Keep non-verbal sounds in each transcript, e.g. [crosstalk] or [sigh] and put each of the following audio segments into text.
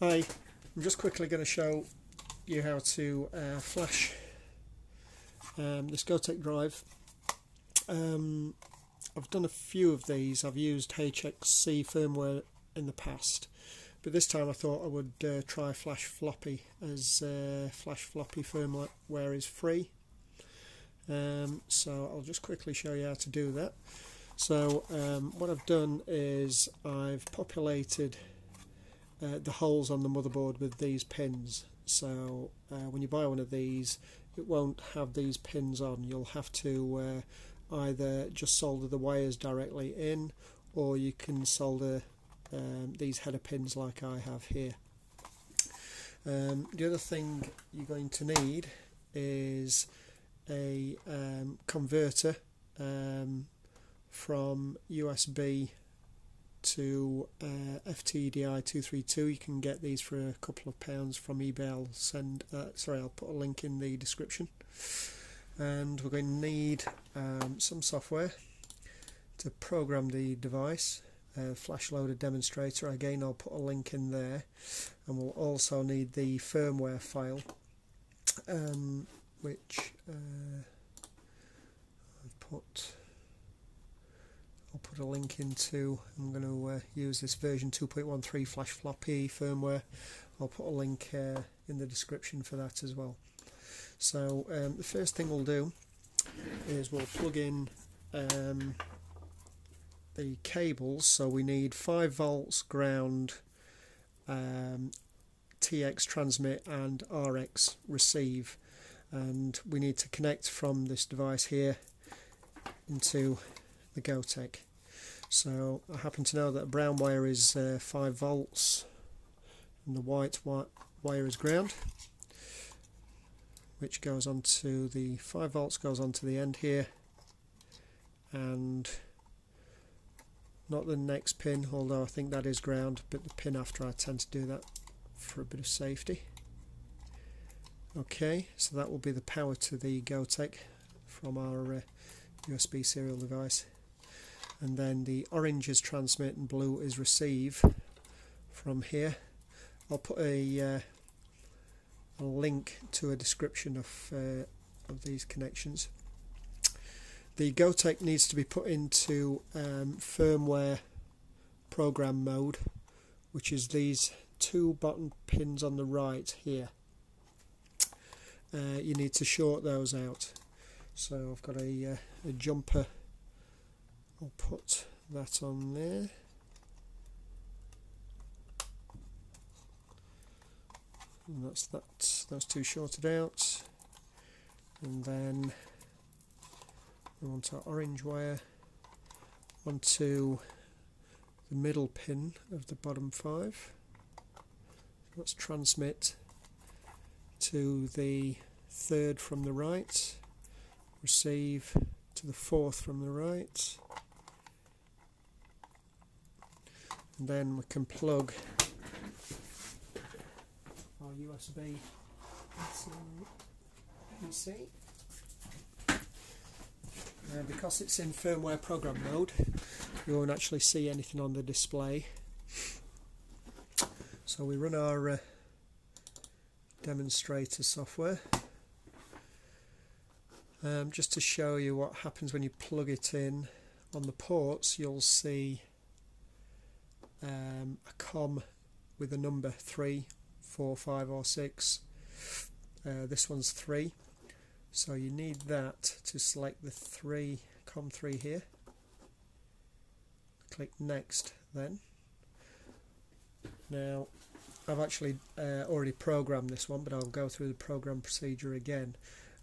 Hi, I'm just quickly going to show you how to uh, flash um, this Gotek drive. Um, I've done a few of these, I've used HXC firmware in the past but this time I thought I would uh, try Flash Floppy as uh, Flash Floppy firmware is free. Um, so I'll just quickly show you how to do that. So um, what I've done is I've populated uh, the holes on the motherboard with these pins. So uh, when you buy one of these it won't have these pins on. You'll have to uh, either just solder the wires directly in or you can solder um, these header pins like I have here. Um, the other thing you're going to need is a um, converter um, from USB to uh, FTDI 232 you can get these for a couple of pounds from eBay. I'll send uh, sorry I'll put a link in the description. And we're going to need um, some software to program the device a flash loader demonstrator. Again I'll put a link in there. And we'll also need the firmware file um, which uh, I've put I'll put a link into. I'm going to uh, use this version 2.13 flash floppy firmware. I'll put a link uh, in the description for that as well. So um, the first thing we'll do is we'll plug in um, the cables. So we need 5 volts ground, um, TX transmit and RX receive and we need to connect from this device here into the Gotek. So I happen to know that brown wire is uh, 5 volts and the white wire is ground which goes on to the 5 volts goes on to the end here. And not the next pin although I think that is ground but the pin after I tend to do that for a bit of safety. Okay so that will be the power to the Gotek from our uh, USB serial device and then the orange is transmit and blue is receive from here. I'll put a, uh, a link to a description of, uh, of these connections. The Gotek needs to be put into um, firmware program mode which is these two button pins on the right here. Uh, you need to short those out. So I've got a, uh, a jumper I'll put that on there. And that's that those two shorted out. And then we want our orange wire onto the middle pin of the bottom five. Let's transmit to the third from the right receive to the fourth from the right and then we can plug our USB PC uh, because it's in firmware program mode you won't actually see anything on the display. So we run our uh, demonstrator software. Um, just to show you what happens when you plug it in on the ports you'll see um, a COM with a number 3, 4, 5 or 6 uh, this one's 3 so you need that to select the 3 COM3 here. Click next then. Now I've actually uh, already programmed this one but I'll go through the program procedure again.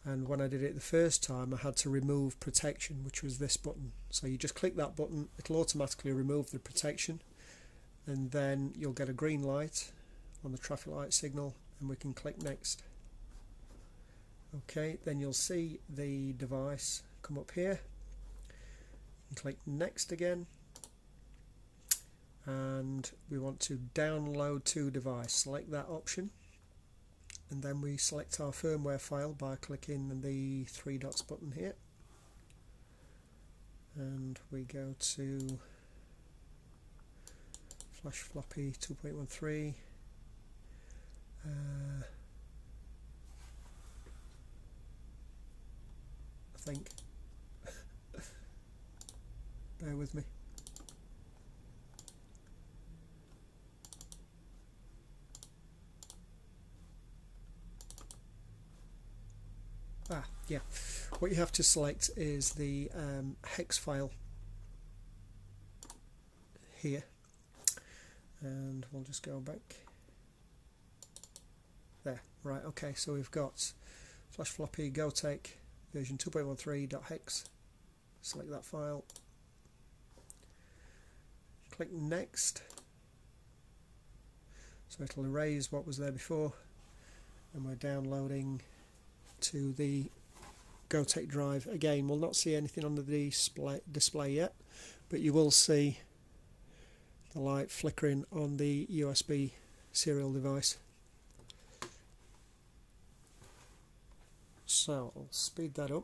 And when I did it the first time I had to remove protection which was this button. So you just click that button it'll automatically remove the protection and then you'll get a green light on the traffic light signal and we can click next. Okay then you'll see the device come up here. Click next again. And we want to download to device select that option and then we select our firmware file by clicking the three dots button here. And we go to flash floppy 2.13 Uh, I think. [laughs] Bear with me. Ah, yeah. What you have to select is the um, hex file here. And we'll just go back. There, right, okay, so we've got flash floppy Gotek version 2.13.hex. Select that file. Click next. So it'll erase what was there before. And we're downloading to the Gotek drive. Again, we'll not see anything on the display yet, but you will see the light flickering on the USB serial device. So I'll speed that up.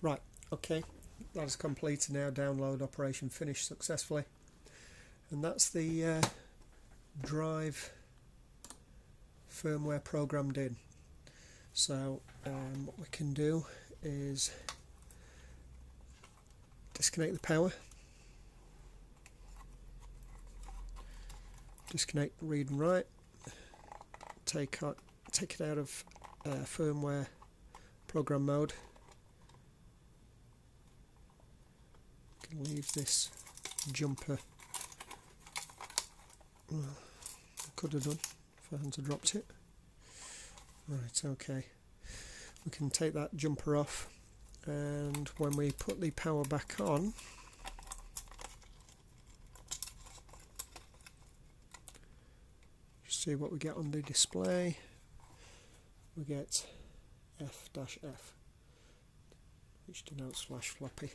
Right, okay, that is completed now. Download operation finished successfully. And that's the uh, drive firmware programmed in. So um, what we can do is disconnect the power, disconnect read and write, take, out, take it out of uh, firmware program mode. Can leave this jumper. Well, could have done if I hadn't dropped it right okay we can take that jumper off and when we put the power back on see what we get on the display we get F-F which denotes flash floppy.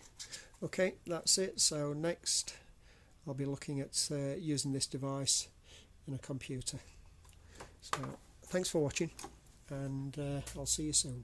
Okay, that's it. So next I'll be looking at uh, using this device in a computer. So thanks for watching and uh, I'll see you soon.